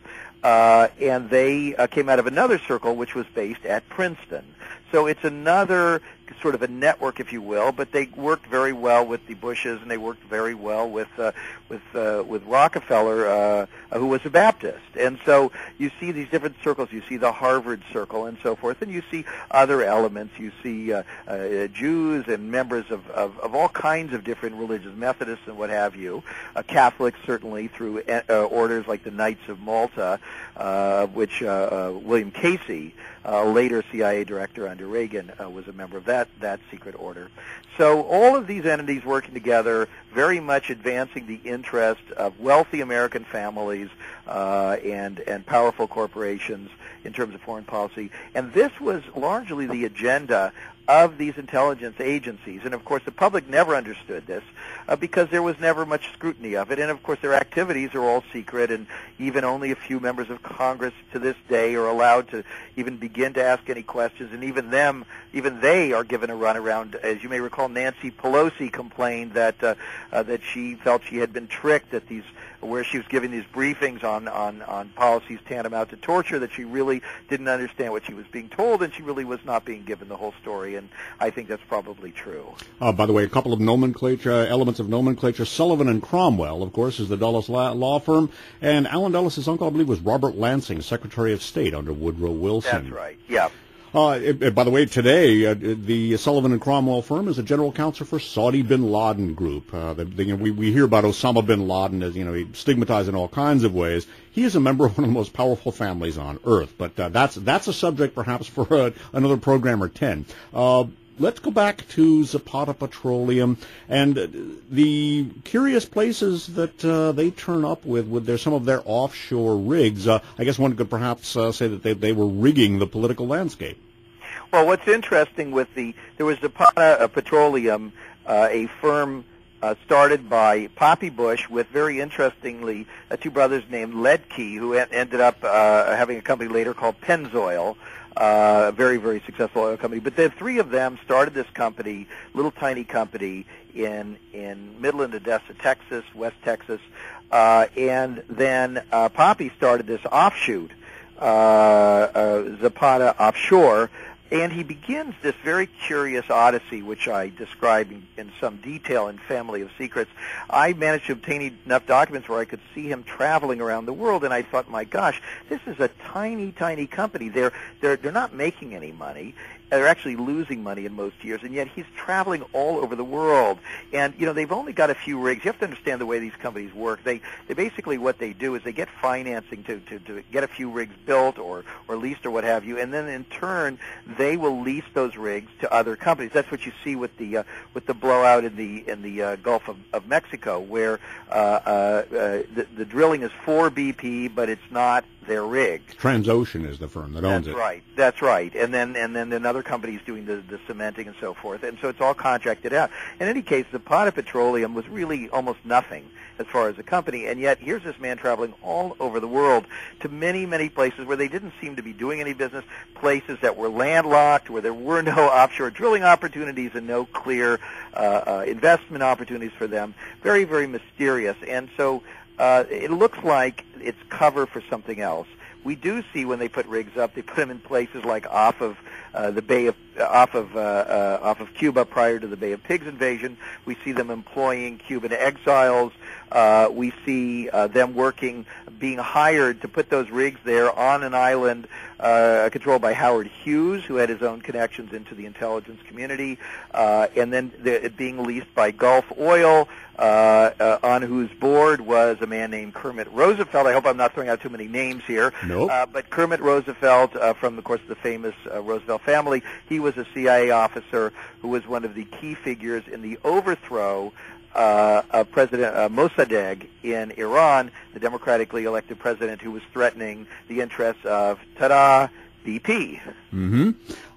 uh, and they uh, came out of another circle which was based at Princeton. So it's another sort of a network, if you will, but they worked very well with the Bushes, and they worked very well with uh, with uh, with Rockefeller, uh, who was a Baptist. And so you see these different circles. You see the Harvard Circle and so forth, and you see other elements. You see uh, uh, Jews and members of, of, of all kinds of different religions, Methodists and what have you, uh, Catholics certainly through uh, orders like the Knights of Malta, uh, which uh, uh, William Casey, uh, later CIA director under Reagan, uh, was a member of that that secret order. So all of these entities working together, very much advancing the interest of wealthy American families uh, and and powerful corporations in terms of foreign policy. And this was largely the agenda of these intelligence agencies. And of course, the public never understood this uh, because there was never much scrutiny of it. And of course, their activities are all secret, and even only a few members of Congress to this day are allowed to even begin to ask any questions. And even them, even they are given a runaround. As you may recall, Nancy Pelosi complained that uh, uh, that she felt she had been tricked at these where she was giving these briefings on, on, on policies tantamount to torture that she really didn't understand what she was being told and she really was not being given the whole story and I think that's probably true. Uh, by the way, a couple of nomenclature elements of nomenclature. Sullivan and Cromwell, of course, is the Dulles law firm, and Allen Dulles' uncle, I believe, was Robert Lansing, Secretary of State under Woodrow Wilson. That's right. Yeah. Uh, it, by the way, today uh, the Sullivan and Cromwell firm is a general counsel for Saudi Bin Laden Group. Uh, the, the, you know, we, we hear about Osama bin Laden as you know stigmatized in all kinds of ways. He is a member of one of the most powerful families on earth, but that's that's a subject perhaps for another program or ten. Let's go back to Zapata Petroleum and the curious places that uh, they turn up with. With their some of their offshore rigs. Uh, I guess one could perhaps uh, say that they they were rigging the political landscape. Well, what's interesting with the there was Zapata uh, Petroleum, uh, a firm uh, started by Poppy Bush with very interestingly two brothers named Liedtke, who en- ended up having a company later called Pennzoil. Uh, very, very successful oil company. But the three of them started this company, little tiny company in in Midland, Odessa, Texas, West Texas, uh, and then uh, Poppy started this offshoot, uh, uh, Zapata Offshore, and he begins this very curious odyssey, which I describe in, in, some detail in Family of Secrets. I managed to obtain enough documents where I could see him traveling around the world, and I thought, my gosh, this is a tiny, tiny company. They're they're they're not making any money, they're actually losing money in most years, and yet he's traveling all over the world. And you know they've only got a few rigs. You have to understand the way these companies work. They they basically what they do is they get financing to to, to get a few rigs built or or leased or what have you, and then in turn they will lease those rigs to other companies. That's what you see with the uh, with the blowout in the in the uh, Gulf of, of Mexico, where uh, uh, uh, the, the drilling is for BP, but it's not their rig. Transocean is the firm that owns That's it. right. That's right. And then and then another company's doing the, the cementing and so forth. And so it's all contracted out. In any case, Zapata Petroleum was really almost nothing as far as a company. And yet here's this man traveling all over the world to many, many places where they didn't seem to be doing any business, places that were landlocked, where there were no offshore drilling opportunities and no clear uh, uh, investment opportunities for them. Very, very mysterious. And so uh, it looks like it's cover for something else. We do see when they put rigs up, they put them in places like off of uh, the Bay of off of uh, uh, off of Cuba prior to the Bay of Pigs invasion. We see them employing Cuban exiles. Uh, we see uh, them working, being hired to put those rigs there on an island uh, controlled by Howard Hughes, who had his own connections into the intelligence community, uh, and then the, it being leased by Gulf Oil, uh, uh, on whose board was a man named Kermit Roosevelt. I hope I'm not throwing out too many names here. Nope. Uh, but Kermit Roosevelt, uh, from of course the famous uh, Roosevelt family, he was a CIA officer who was one of the key figures in the overthrow uh, of President uh, Mossadegh in Iran, the democratically elected president who was threatening the interests of Tada BP. Mm-hmm.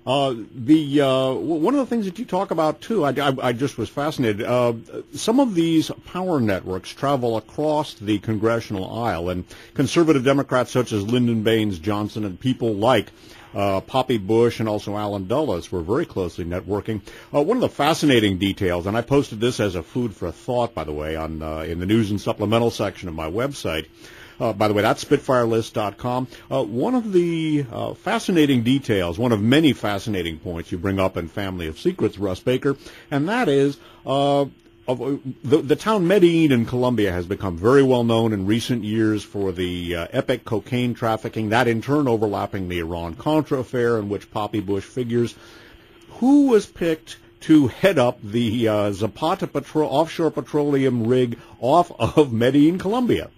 Uh, the uh, one of the things that you talk about too, I, I, I just was fascinated. Uh, some of these power networks travel across the congressional aisle, and conservative Democrats such as Lyndon Baines Johnson and people like uh, Poppy Bush and also Allen Dulles were very closely networking. Uh, one of the fascinating details, and I posted this as a food for thought, by the way, on uh, in the news and supplemental section of my website. Uh, by the way, that's SpitfireList.com. Uh, one of the uh, fascinating details, one of many fascinating points you bring up in Family of Secrets, Russ Baker, and that is the, the town Medellin in Colombia has become very well known in recent years for the uh, epic cocaine trafficking, that in turn overlapping the Iran-Contra affair in which Poppy Bush figures. Who was picked to head up the uh, Zapata offshore petroleum rig off of Medellin, Colombia?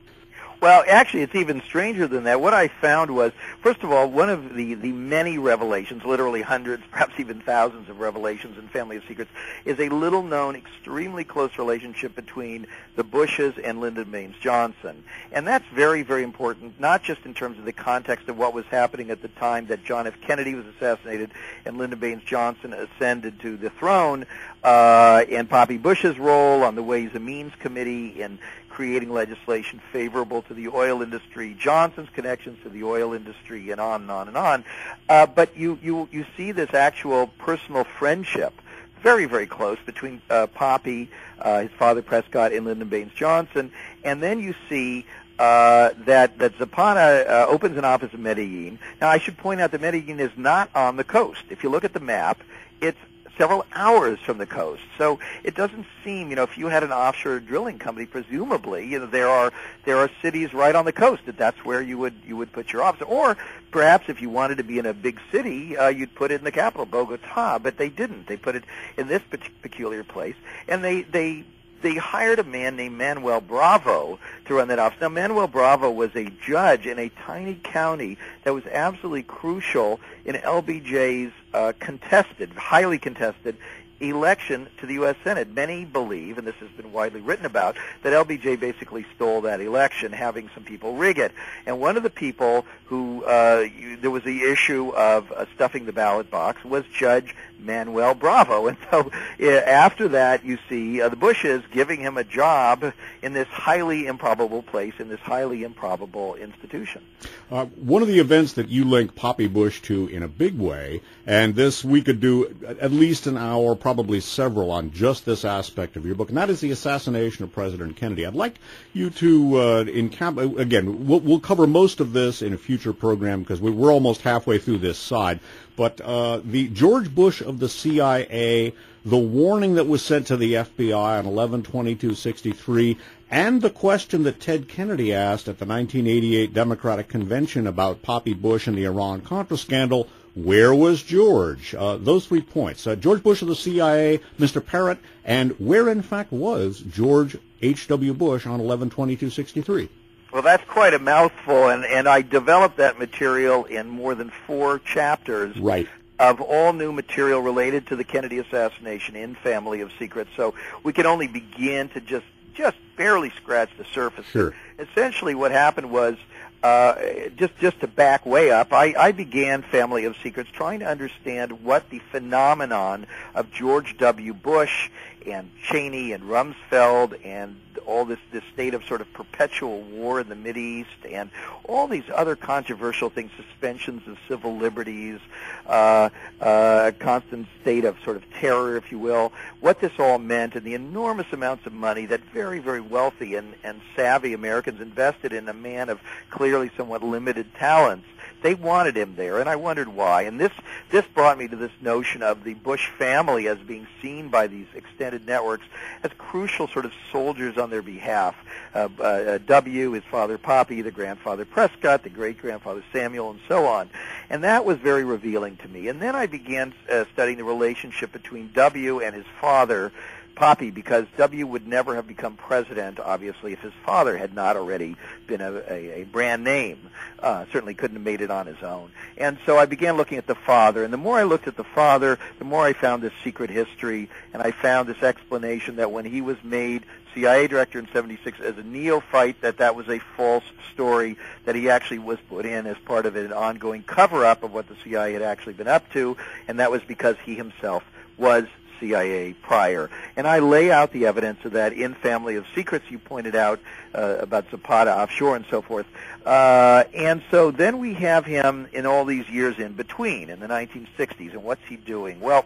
Well, actually, it's even stranger than that. What I found was, first of all, one of the, the many revelations, literally hundreds, perhaps even thousands of revelations in Family of Secrets, is a little-known, extremely close relationship between the Bushes and Lyndon Baines Johnson. And that's very, very important, not just in terms of the context of what was happening at the time that John F. Kennedy was assassinated and Lyndon Baines Johnson ascended to the throne, uh, and Poppy Bush's role on the Ways and Means Committee in creating legislation favorable to the oil industry, Johnson's connections to the oil industry, and on and on and on. Uh, but you, you, you see this actual personal friendship, very, very close, between uh, Poppy, uh, his father Prescott, and Lyndon Baines Johnson. And then you see uh, that that Zapata uh, opens an office in Medellin. Now, I should point out that Medellin is not on the coast. If you look at the map, it's several hours from the coast. So it doesn't seem, you know, if you had an offshore drilling company, presumably, you know, there are there are cities right on the coast that that's where you would you would put your office. Or perhaps if you wanted to be in a big city, uh, you'd put it in the capital, Bogota. But they didn't. They put it in this peculiar place, and they they they hired a man named Manuel Bravo to run that office. Now, Manuel Bravo was a judge in a tiny county that was absolutely crucial in LBJ's uh, contested, highly contested election to the U.S. Senate. Many believe, and this has been widely written about, that LBJ basically stole that election, having some people rig it. And one of the people who uh, you, there was the issue of uh, stuffing the ballot box was Judge Manuel Bravo. And so uh, after that, you see uh, the Bushes giving him a job in this highly improbable place, in this highly improbable institution. Uh, one of the events that you link Poppy Bush to in a big way, and this we could do at least an hour, probably several, on just this aspect of your book, and that is the assassination of President Kennedy. I'd like you to, uh, in camp, again, we'll, we'll, cover most of this in a future program because we're almost halfway through this side. But uh, the George Bush of the CIA, the warning that was sent to the FBI on 11-22-63, and the question that Ted Kennedy asked at the 1988 Democratic Convention about Poppy Bush and the Iran-Contra scandal, where was George? Uh, those three points. Uh, George Bush of the CIA, Mr. Parrott, and where in fact was George H.W. Bush on 11-22-63? Well, that's quite a mouthful, and, and I developed that material in more than four chapters. Right of all new material related to the Kennedy assassination in Family of Secrets. So we can only begin to just just barely scratch the surface. Sure. Essentially, what happened was uh, just just to back way up, I, I began Family of Secrets trying to understand what the phenomenon of George W. Bush and Cheney and Rumsfeld and all this this state of sort of perpetual war in the Mid East and all these other controversial things, suspensions of civil liberties, uh, uh, a constant state of sort of terror, if you will, what this all meant and the enormous amounts of money that very, very wealthy and, and savvy Americans invested in a man of clearly somewhat limited talents they wanted him there, and I wondered why. And this this brought me to this notion of the Bush family as being seen by these extended networks as crucial sort of soldiers on their behalf. Uh, uh, W, his father Poppy, the grandfather Prescott, the great grandfather Samuel, and so on. And that was very revealing to me. And then I began uh, studying the relationship between W and his father. Poppy because W would never have become president, obviously, if his father had not already been a, a, a brand name. Uh, certainly couldn't have made it on his own. And so I began looking at the father, and the more I looked at the father, the more I found this secret history, and I found this explanation that when he was made CIA director in 76 as a neophyte, that that was a false story, that he actually was put in as part of an ongoing cover-up of what the CIA had actually been up to, and that was because he himself was CIA prior. And I lay out the evidence of that in Family of Secrets. You pointed out uh, about Zapata offshore and so forth. Uh, and so then we have him in all these years in between, in the 1960s. And what's he doing? Well,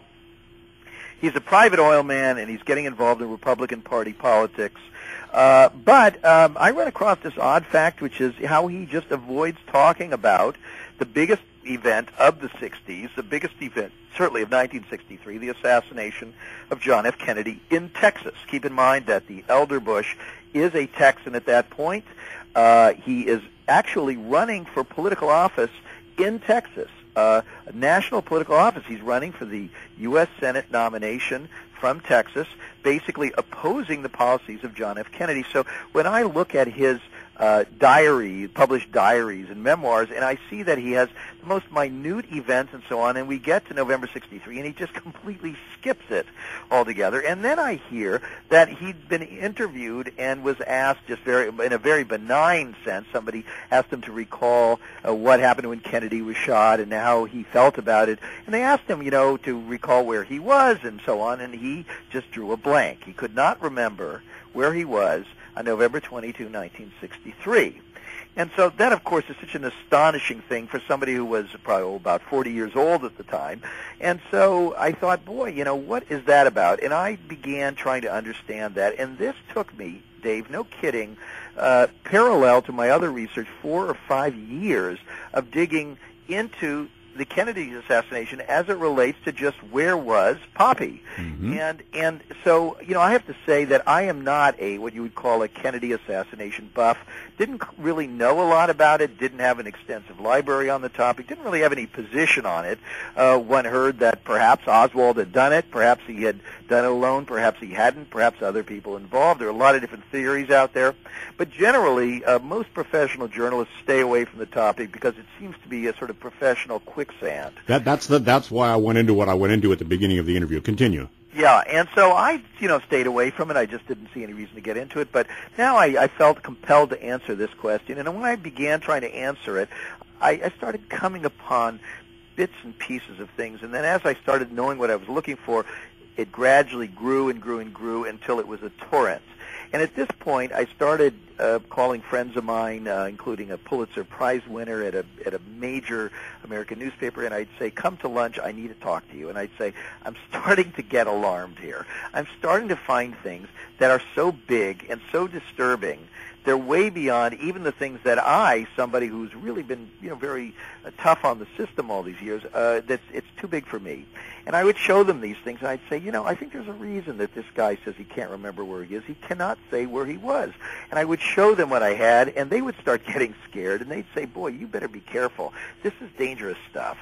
he's a private oil man, and he's getting involved in Republican Party politics. Uh, but um, I run across this odd fact, which is how he just avoids talking about the biggest event of the 60s, the biggest event certainly of 1963, the assassination of John F. Kennedy in Texas. Keep in mind that the elder Bush is a Texan at that point. Uh, he is actually running for political office in Texas, uh, a national political office. He's running for the U.S. Senate nomination from Texas, basically opposing the policies of John F. Kennedy. So when I look at his uh, diary, published diaries and memoirs, and I see that he has the most minute events and so on, and we get to November 63, and he just completely skips it altogether. And then I hear that he'd been interviewed and was asked just very, in a very benign sense, somebody asked him to recall uh, what happened when Kennedy was shot and how he felt about it, and they asked him, you know, to recall where he was and so on, and he just drew a blank. He could not remember where he was on November 22, 1963. And so that, of course, is such an astonishing thing for somebody who was probably about 40 years old at the time. And so I thought, boy, you know, what is that about? And I began trying to understand that. And this took me, Dave, no kidding, uh, parallel to my other research, four or five years of digging into the Kennedy assassination as it relates to just where was Poppy. Mm-hmm. And and so, you know, I have to say that I am not a what you would call a Kennedy assassination buff. Didn't really know a lot about it, didn't have an extensive library on the topic, didn't really have any position on it. Uh, one heard that perhaps Oswald had done it, perhaps he had done it alone, perhaps he hadn't, perhaps other people involved. There are a lot of different theories out there. But generally, uh, most professional journalists stay away from the topic because it seems to be a sort of professional quicksand. That, that's, the, that's why I went into what I went into at the beginning of the interview. Continue. Yeah, and so I, you know, stayed away from it. I just didn't see any reason to get into it. But now I, I felt compelled to answer this question. And when I began trying to answer it, I, I started coming upon bits and pieces of things. And then as I started knowing what I was looking for, it gradually grew and grew and grew until it was a torrent. And at this point, I started uh, calling friends of mine, uh, including a Pulitzer Prize winner at a at a major American newspaper, and I'd say, "Come to lunch. I need to talk to you." And I'd say, "I'm starting to get alarmed here. I'm starting to find things that are so big and so disturbing they're way beyond even the things that I, somebody who's really been, you know, very uh, tough on the system all these years, uh, that's it's too big for me. And I would show them these things, and I'd say, you know, I think there's a reason that this guy says he can't remember where he is. He cannot say where he was. And I would show them what I had, and they would start getting scared, and they'd say, boy, you better be careful. This is dangerous stuff.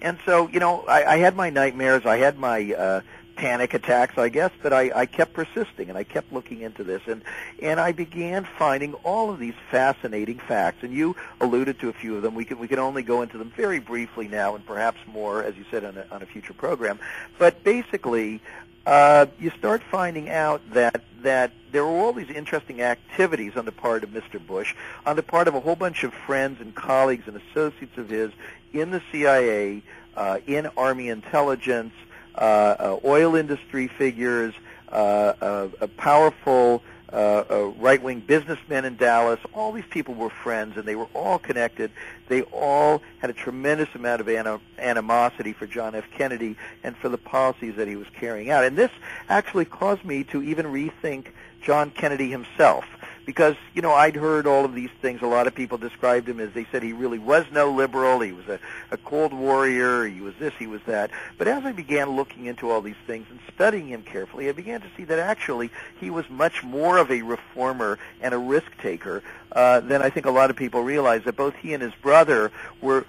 And so, you know, I, I had my nightmares. I had my uh, panic attacks, I guess, but I, I kept persisting and I kept looking into this and and I began finding all of these fascinating facts. And you alluded to a few of them. We can we can only go into them very briefly now, and perhaps more, as you said, on a, on a future program. But basically, uh, you start finding out that that there were all these interesting activities on the part of Mr. Bush, on the part of a whole bunch of friends and colleagues and associates of his in the CIA, uh, in Army intelligence, oil industry figures, uh, uh, a powerful uh, uh, right-wing businessmen in Dallas. All these people were friends, and they were all connected. They all had a tremendous amount of anim- animosity for John F. Kennedy and for the policies that he was carrying out. And this actually caused me to even rethink John Kennedy himself because you know I'd heard all of these things. A lot of people described him as they said he really was no liberal. He was a, a cold warrior. He was this. He was that. But as I began looking into all these things and studying him carefully, I began to see that actually he was much more of a reformer and a risk taker uh, than I think a lot of people realize. That both he and his brother were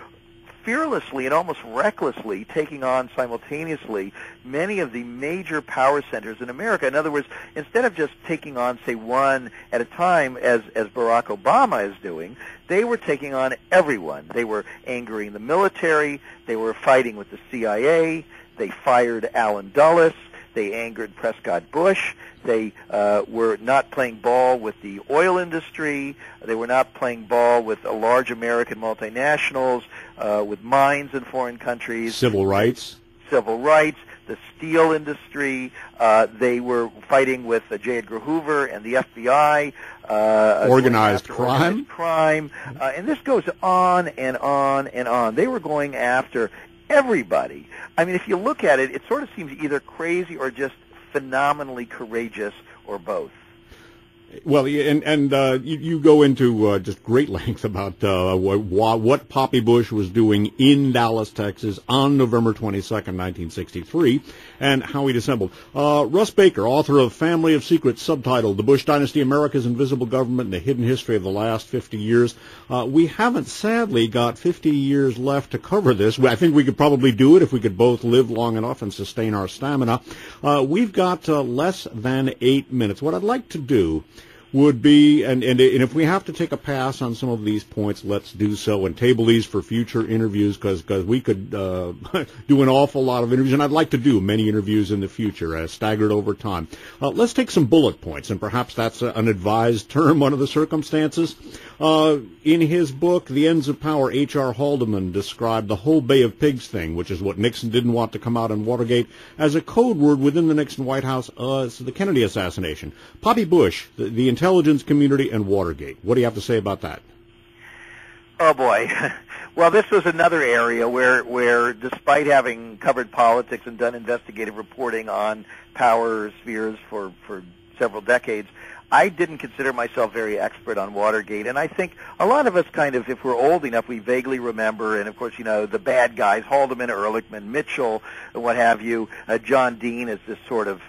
fearlessly and almost recklessly taking on simultaneously many of the major power centers in America. In other words, instead of just taking on, say, one at a time, as, as Barack Obama is doing, they were taking on everyone. They were angering the military. They were fighting with the CIA. They fired Allen Dulles. They angered Prescott Bush. They uh, were not playing ball with the oil industry. They were not playing ball with a large American multinationals, uh, with mines in foreign countries. Civil rights. Civil rights. The steel industry. Uh, they were fighting with uh, J. Edgar Hoover and the FBI. Uh, organized crime. Organized crime. Uh, and this goes on and on and on. They were going after everybody. I mean, if you look at it, it sort of seems either crazy or just phenomenally courageous or both. Well, and and uh, you, you go into uh, just great length about uh, what, what Poppy Bush was doing in Dallas, Texas, on November twenty second, nineteen sixty three, and how he dissembled. Uh, Russ Baker, author of Family of Secrets, subtitled "The Bush Dynasty: America's Invisible Government and the Hidden History of the Last Fifty Years." Uh, we haven't, sadly, got fifty years left to cover this. I think we could probably do it if we could both live long enough and sustain our stamina. Uh, we've got less than eight minutes. What I'd like to do would be, and, and, and if we have to take a pass on some of these points, let's do so and table these for future interviews because because we could uh, do an awful lot of interviews, and I'd like to do many interviews in the future, uh, staggered over time. Uh, let's take some bullet points, and perhaps that's a, an advised term under the circumstances. Uh, in his book, The Ends of Power, H.R. Haldeman described the whole Bay of Pigs thing, which is what Nixon didn't want to come out in Watergate, as a code word within the Nixon White House, uh, the Kennedy assassination. Poppy Bush, the, the intelligence community, and Watergate. What do you have to say about that? Oh boy. Well, this was another area where, where despite having covered politics and done investigative reporting on power spheres for, for several decades, I didn't consider myself very expert on Watergate, and I think a lot of us kind of, if we're old enough, we vaguely remember, and of course, you know, the bad guys, Haldeman, Ehrlichman, Mitchell, and what have you. Uh, John Dean is this sort of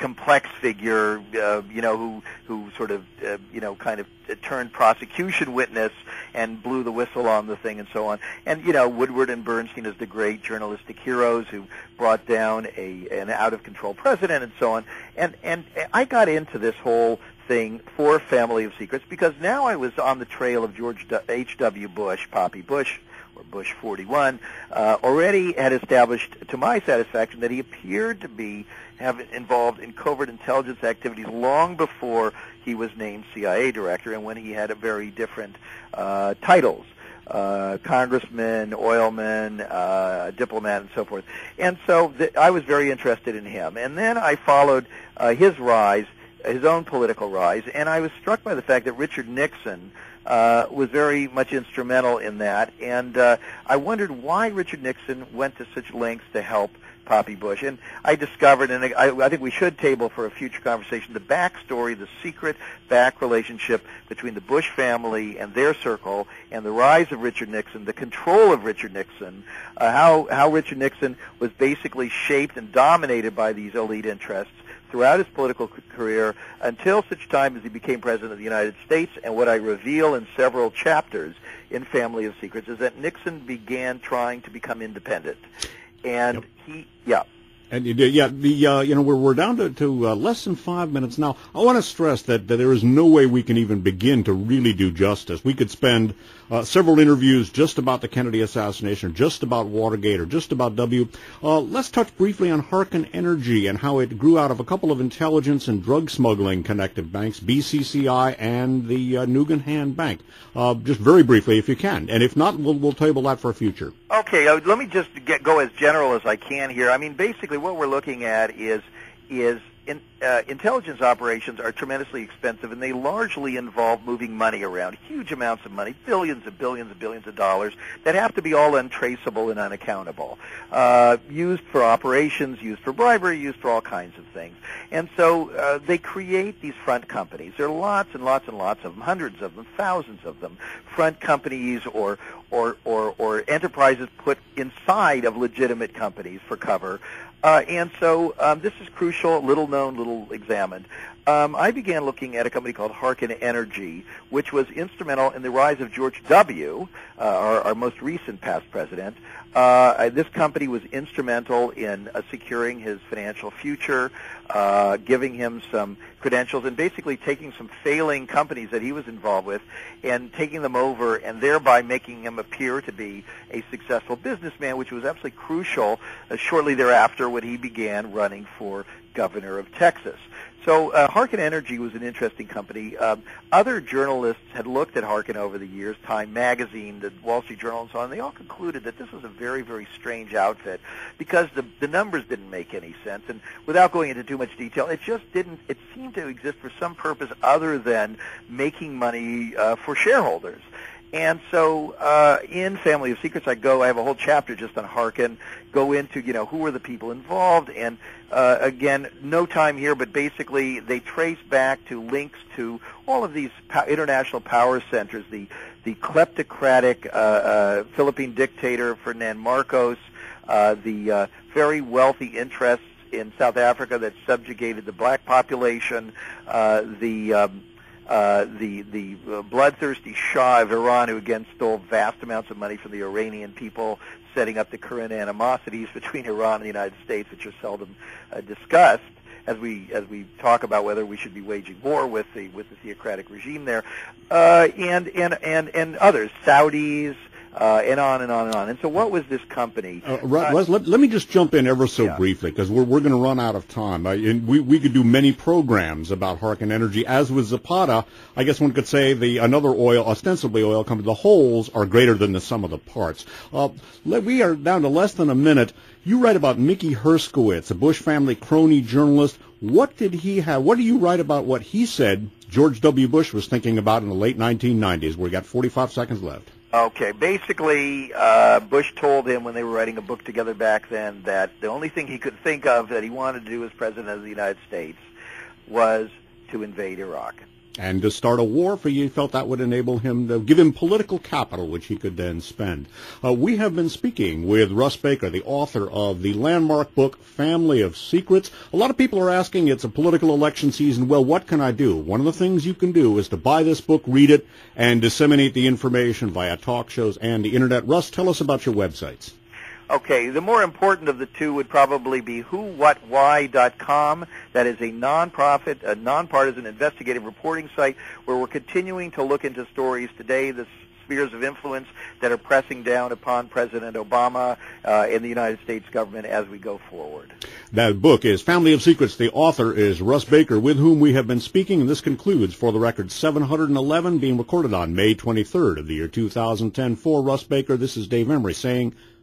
complex figure, uh, you know, who who sort of, uh, you know, kind of turned prosecution witness and blew the whistle on the thing and so on. And you know, Woodward and Bernstein as the great journalistic heroes who brought down a an out of control president and so on. And and I got into this whole thing for Family of Secrets because now I was on the trail of George H. W. Bush, Poppy Bush or Bush 41, uh, already had established, to my satisfaction, that he appeared to be have involved in covert intelligence activities long before he was named CIA director and when he had a very different uh, titles. Uh, congressman, oilman, uh, diplomat, and so forth. And so th- I was very interested in him. And then I followed uh, his rise, his own political rise, and I was struck by the fact that Richard Nixon uh, was very much instrumental in that. And uh, I wondered why Richard Nixon went to such lengths to help Poppy Bush. And I discovered, and I, I think we should table for a future conversation, the backstory, the secret back relationship between the Bush family and their circle and the rise of Richard Nixon, the control of Richard Nixon, uh, how, how Richard Nixon was basically shaped and dominated by these elite interests throughout his political career until such time as he became president of the United States. And what I reveal in several chapters in Family of Secrets is that Nixon began trying to become independent. And yep. he, yeah. And yeah, the uh, you know we're we're down to, to uh, less than five minutes now. I want to stress that, that there is no way we can even begin to really do justice. We could spend uh, several interviews just about the Kennedy assassination, just about Watergate, or just about W. Uh, let's touch briefly on Harken Energy and how it grew out of a couple of intelligence and drug smuggling connected banks, BCCI and the uh, Nugan Hand Bank. Uh, just very briefly, if you can, and if not, we'll we'll table that for a future. Okay, uh, let me just get go as general as I can here. I mean, basically, what we're looking at is is in, uh, intelligence operations are tremendously expensive, and they largely involve moving money around, huge amounts of money, billions and billions and billions of dollars that have to be all untraceable and unaccountable, uh, used for operations, used for bribery, used for all kinds of things. And so uh, they create these front companies. There are lots and lots and lots of them, hundreds of them, thousands of them, front companies or or or, or enterprises put inside of legitimate companies for cover uh, and so um, this is crucial, little known, little examined. Um, I began looking at a company called Harken Energy, which was instrumental in the rise of George W., uh, our, our, most recent past president. Uh, this company was instrumental in uh, securing his financial future, uh, giving him some credentials, and basically taking some failing companies that he was involved with and taking them over and thereby making him appear to be a successful businessman, which was absolutely crucial uh, shortly thereafter when he began running for governor of Texas. So uh, Harken Energy was an interesting company. Um, other journalists had looked at Harken over the years, Time Magazine, the Wall Street Journal, and so on. And They all concluded that this was a very, very strange outfit because the the numbers didn't make any sense. And without going into too much detail, it just didn't. It seemed to exist for some purpose other than making money uh, for shareholders. And so uh, in Family of Secrets, I go. I have a whole chapter just on Harken. Go into you know who were the people involved, and uh, again, no time here, but basically they trace back to links to all of these po- international power centers. The the kleptocratic uh, uh, Philippine dictator Ferdinand Marcos, uh, the uh, very wealthy interests in South Africa that subjugated the black population, uh, the um, uh, the the uh, bloodthirsty Shah of Iran, who again stole vast amounts of money from the Iranian people, setting up the current animosities between Iran and the United States, which are seldom uh, discussed. As we as we talk about whether we should be waging war with the with the theocratic regime there, uh, and and and and others, Saudis, uh, and on and on and on. And so, what was this company? Uh, Russ, let, let, me just jump in ever so yeah. briefly because we're we're going to run out of time. Uh, and we we could do many programs about Harken Energy. As with Zapata, I guess one could say the another oil, ostensibly oil company, the wholes are greater than the sum of the parts. Uh, we are down to less than a minute. You write about Mickey Herskowitz, a Bush family crony journalist. What did he have? What do you write about what he said George W. Bush was thinking about in the late 1990s? We got 45 seconds left. Okay, basically, uh, Bush told him when they were writing a book together back then that the only thing he could think of that he wanted to do as president of the United States was to invade Iraq and to start a war for he felt that would enable him to give him political capital which he could then spend. Uh, we have been speaking with Russ Baker, the author of the landmark book Family of Secrets. A lot of people are asking, it's a political election season. Well, what can I do? One of the things you can do is to buy this book, read it, and disseminate the information via talk shows and the internet. Russ, tell us about your websites. Okay, the more important of the two would probably be whowhatwhy.com. That is a nonprofit, a nonpartisan investigative reporting site where we're continuing to look into stories today, the spheres of influence that are pressing down upon President Obama uh, and the United States government as we go forward. That book is Family of Secrets. The author is Russ Baker, with whom we have been speaking, and this concludes, for the record, 711 being recorded on May 23rd of the year 2010. For Russ Baker, this is Dave Emory saying